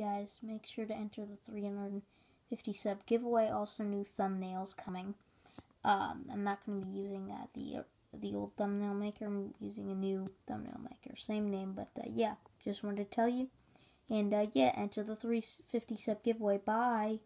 guys, make sure to enter the 350 sub giveaway. Also, new thumbnails coming. Um, I'm not going to be using uh, the the old thumbnail maker. I'm using a new thumbnail maker. Same name, but uh, yeah, just wanted to tell you. And uh, yeah, enter the 350 sub giveaway. Bye.